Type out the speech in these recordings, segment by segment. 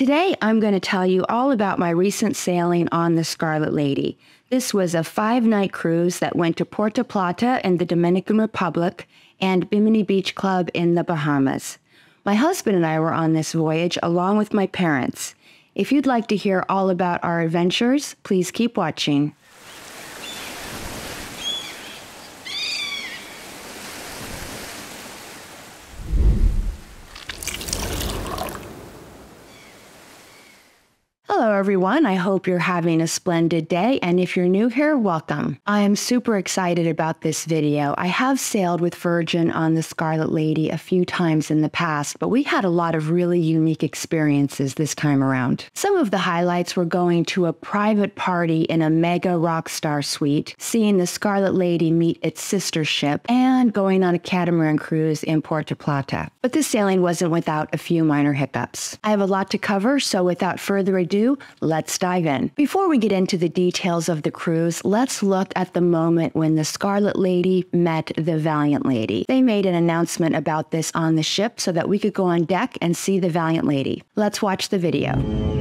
Today, I'm going to tell you all about my recent sailing on the Scarlet Lady. This was a five night cruise that went to Puerto Plata in the Dominican Republic and Bimini Beach Club in the Bahamas. My husband and I were on this voyage along with my parents. If you'd like to hear all about our adventures, please keep watching. Everyone. I hope you're having a splendid day. And if you're new here, welcome. I am super excited about this video. I have sailed with Virgin on the Scarlet Lady a few times in the past, but we had a lot of really unique experiences this time around. Some of the highlights were going to a private party in a mega rock star suite, seeing the Scarlet Lady meet its sister ship, and going on a catamaran cruise in Puerto Plata. But this sailing wasn't without a few minor hiccups. I have a lot to cover, so without further ado, let's dive in. Before we get into the details of the cruise, let's look at the moment when the Scarlet Lady met the Valiant Lady. They made an announcement about this on the ship so that we could go on deck and see the Valiant Lady. Let's watch the video.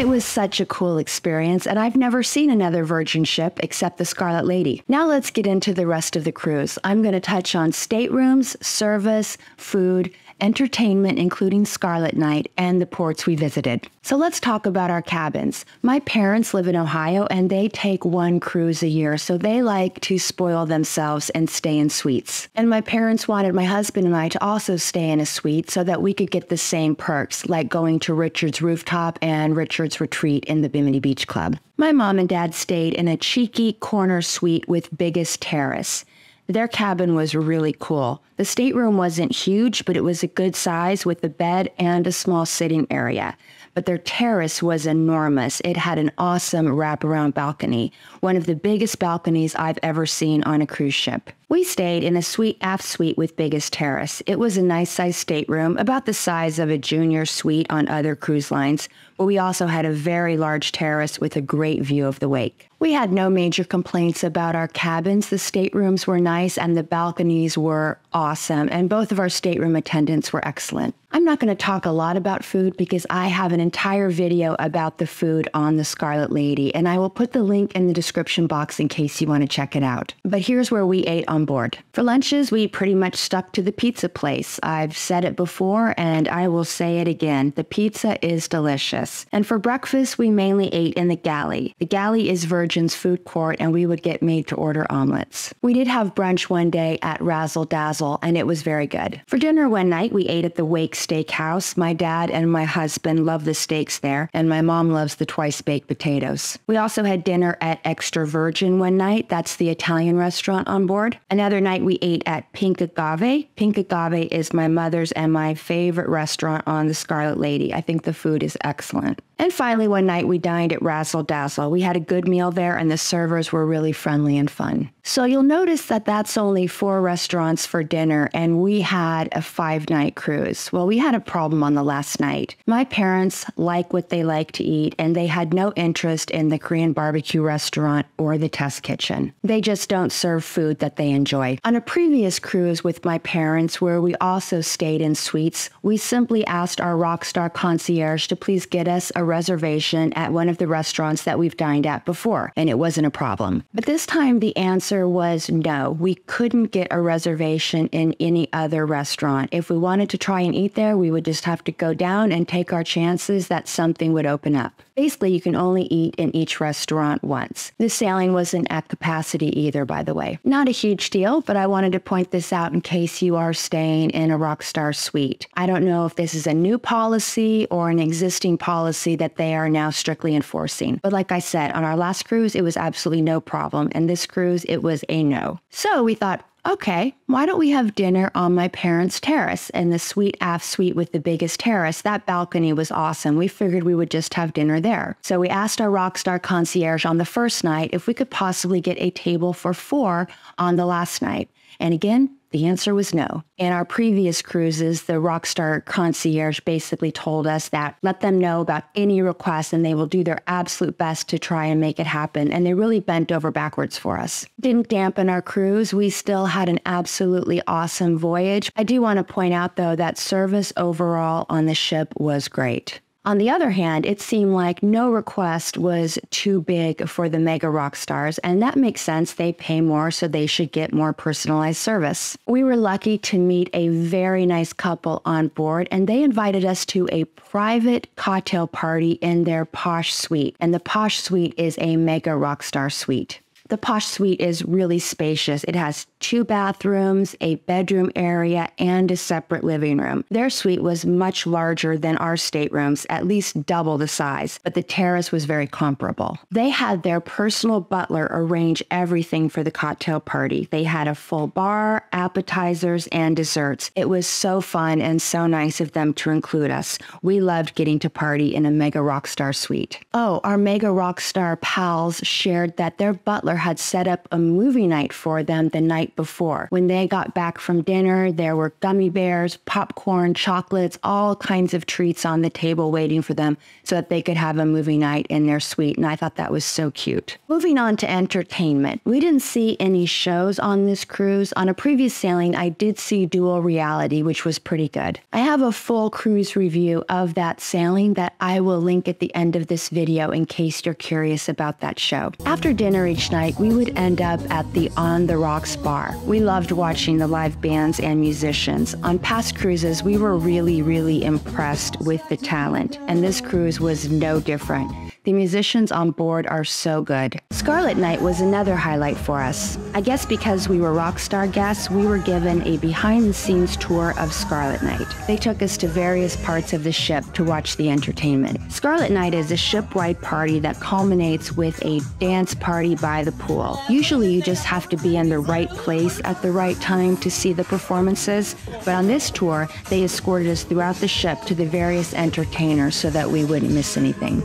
It was such a cool experience, and I've never seen another Virgin ship except the Scarlet Lady. Now let's get into the rest of the cruise. I'm going to touch on staterooms, service, food, entertainment, including Scarlet Night, and the ports we visited. So let's talk about our cabins. My parents live in Ohio and they take one cruise a year, so they like to spoil themselves and stay in suites. And my parents wanted my husband and I to also stay in a suite so that we could get the same perks, like going to Richard's Rooftop and Richard's Retreat in the Bimini Beach Club. My mom and dad stayed in a cheeky corner suite with biggest terrace. Their cabin was really cool. The stateroom wasn't huge, but it was a good size with a bed and a small sitting area. But their terrace was enormous. It had an awesome wraparound balcony, one of the biggest balconies I've ever seen on a cruise ship. We stayed in a suite aft suite with biggest terrace. It was a nice sized stateroom, about the size of a junior suite on other cruise lines, but we also had a very large terrace with a great view of the wake. We had no major complaints about our cabins. The staterooms were nice and the balconies were awesome, and both of our stateroom attendants were excellent. I'm not going to talk a lot about food because I have an entire video about the food on the Scarlet Lady, and I will put the link in the description box in case you want to check it out. But here's where we ate on board. For lunches, we pretty much stuck to the pizza place. I've said it before and I will say it again. The pizza is delicious. And for breakfast, we mainly ate in the galley. The galley is Virgin's food court and we would get made to order omelets. We did have brunch one day at Razzle Dazzle and it was very good. For dinner one night, we ate at the Wake Steakhouse. My dad and my husband love the steaks there, and my mom loves the twice baked potatoes. We also had dinner at Extra Virgin one night. That's the Italian restaurant on board. Another night we ate at Pink Agave. Pink Agave is my mother's and my favorite restaurant on the Scarlet Lady. I think the food is excellent. And finally, one night we dined at Razzle Dazzle. We had a good meal there, and the servers were really friendly and fun. So you'll notice that that's only four restaurants for dinner, and we had a five night cruise. Well, we had a problem on the last night. My parents like what they like to eat, and they had no interest in the Korean barbecue restaurant or the test kitchen. They just don't serve food that they enjoy. On a previous cruise with my parents, where we also stayed in suites, we simply asked our rockstar concierge to please get us a reservation at one of the restaurants that we've dined at before, and it wasn't a problem. But this time the answer was no. We couldn't get a reservation in any other restaurant. If we wanted to try and eat there, we would just have to go down and take our chances that something would open up. Basically, you can only eat in each restaurant once. This sailing wasn't at capacity either, by the way. Not a huge deal, but I wanted to point this out in case you are staying in a Rockstar suite. I don't know if this is a new policy or an existing policy that they are now strictly enforcing. But like I said, on our last cruise, it was absolutely no problem. And this cruise, it was a no. So we thought, okay, why don't we have dinner on my parents' terrace in the suite aft suite with the biggest terrace? That balcony was awesome. We figured we would just have dinner there. So we asked our Rockstar concierge on the first night if we could possibly get a table for four on the last night. And again, the answer was no. In our previous cruises, the Rockstar concierge basically told us that let them know about any request and they will do their absolute best to try and make it happen. And they really bent over backwards for us. Didn't dampen our cruise. We still had an absolutely awesome voyage. I do want to point out, though, that service overall on the ship was great. On the other hand, it seemed like no request was too big for the mega rock stars, and that makes sense. They pay more, so they should get more personalized service. We were lucky to meet a very nice couple on board, and they invited us to a private cocktail party in their posh suite. And the posh suite is a mega rock star suite. The posh suite is really spacious. It has two bathrooms, a bedroom area, and a separate living room. Their suite was much larger than our staterooms, at least double the size, but the terrace was very comparable. They had their personal butler arrange everything for the cocktail party. They had a full bar, appetizers, and desserts. It was so fun and so nice of them to include us. We loved getting to party in a mega rockstar suite. Oh, our mega rockstar pals shared that their butler had set up a movie night for them the night before. When they got back from dinner, there were gummy bears, popcorn, chocolates, all kinds of treats on the table waiting for them so that they could have a movie night in their suite. And I thought that was so cute. Moving on to entertainment. We didn't see any shows on this cruise. On a previous sailing, I did see Duel Reality, which was pretty good. I have a full cruise review of that sailing that I will link at the end of this video in case you're curious about that show. After dinner each night, night, we would end up at the On the Rocks bar. We loved watching the live bands and musicians. On past cruises, we were really, really impressed with the talent, and this cruise was no different. The musicians on board are so good. Scarlet Night was another highlight for us. I guess because we were rock star guests, we were given a behind the scenes tour of Scarlet Night. They took us to various parts of the ship to watch the entertainment. Scarlet Night is a ship-wide party that culminates with a dance party by the pool. Usually you just have to be in the right place at the right time to see the performances, but on this tour, they escorted us throughout the ship to the various entertainers so that we wouldn't miss anything.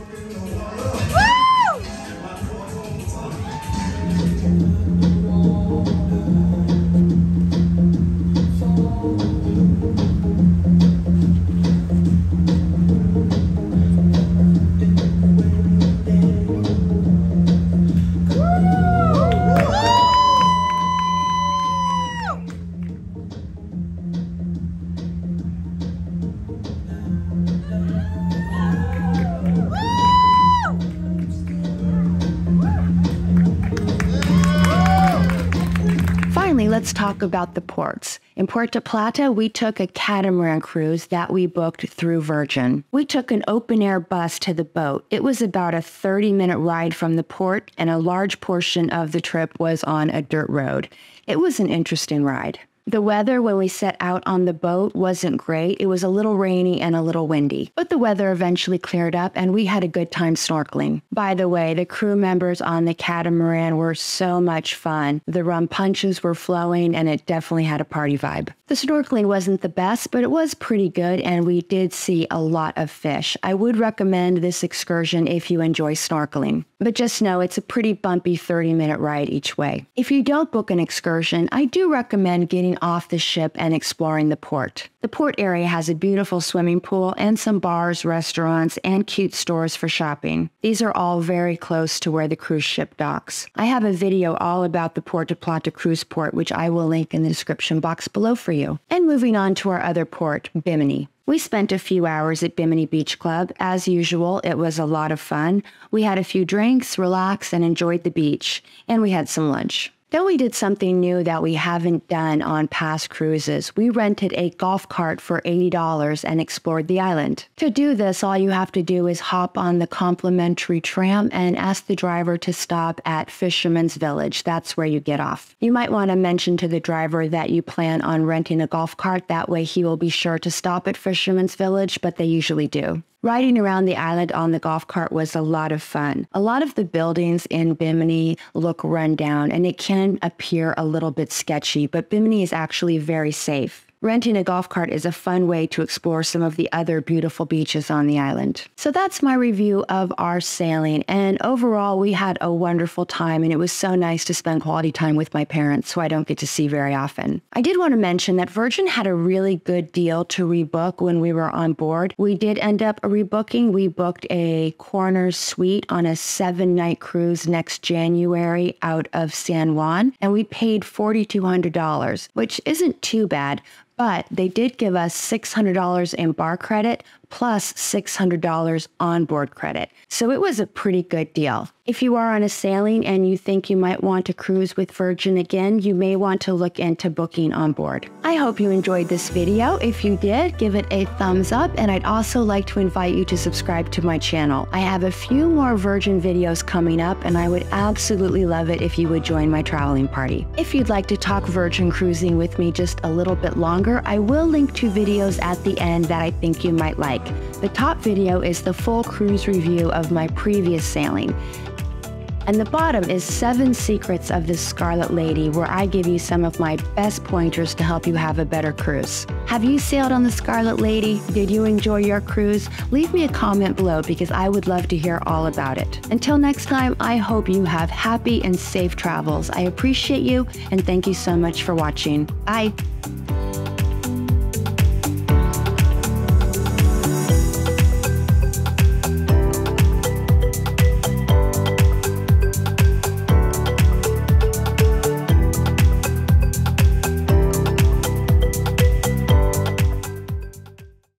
Let's talk about the ports. In Puerto Plata, we took a catamaran cruise that we booked through Virgin. We took an open air bus to the boat. It was about a 30 minute ride from the port, and a large portion of the trip was on a dirt road. It was an interesting ride. The weather when we set out on the boat wasn't great. It was a little rainy and a little windy, but the weather eventually cleared up and we had a good time snorkeling. By the way, the crew members on the catamaran were so much fun. The rum punches were flowing and it definitely had a party vibe. The snorkeling wasn't the best, but it was pretty good and we did see a lot of fish. I would recommend this excursion if you enjoy snorkeling. But just know it's a pretty bumpy 30 minute ride each way. If you don't book an excursion, I do recommend getting off the ship and exploring the port. The port area has a beautiful swimming pool and some bars, restaurants, and cute stores for shopping. These are all very close to where the cruise ship docks. I have a video all about the Puerto Plata cruise port, which I will link in the description box below for you. And moving on to our other port, Bimini. We spent a few hours at Bimini Beach Club. As usual, it was a lot of fun. We had a few drinks, relaxed, and enjoyed the beach. And we had some lunch. Then we did something new that we haven't done on past cruises. We rented a golf cart for $80 and explored the island. To do this, all you have to do is hop on the complimentary tram and ask the driver to stop at Fisherman's Village. That's where you get off. You might want to mention to the driver that you plan on renting a golf cart. That way he will be sure to stop at Fisherman's Village, but they usually do. Riding around the island on the golf cart was a lot of fun. A lot of the buildings in Bimini look run down and it can appear a little bit sketchy, but Bimini is actually very safe. Renting a golf cart is a fun way to explore some of the other beautiful beaches on the island. So that's my review of our sailing. And overall, we had a wonderful time and it was so nice to spend quality time with my parents who I don't get to see very often. I did want to mention that Virgin had a really good deal to rebook when we were on board. We did end up rebooking. We booked a corner suite on a seven night cruise next January out of San Juan and we paid $4,200, which isn't too bad but they did give us $600 in bar credit plus $600 onboard credit. So it was a pretty good deal. If you are on a sailing and you think you might want to cruise with Virgin again, you may want to look into booking on board. I hope you enjoyed this video. If you did, give it a thumbs up and I'd also like to invite you to subscribe to my channel. I have a few more Virgin videos coming up and I would absolutely love it if you would join my traveling party. If you'd like to talk Virgin cruising with me just a little bit longer, I will link to videos at the end that I think you might like. The top video is the full cruise review of my previous sailing. And the bottom is seven secrets of the Scarlet Lady, where I give you some of my best pointers to help you have a better cruise. Have you sailed on the Scarlet Lady? Did you enjoy your cruise? Leave me a comment below because I would love to hear all about it. Until next time, I hope you have happy and safe travels. I appreciate you and thank you so much for watching. Bye.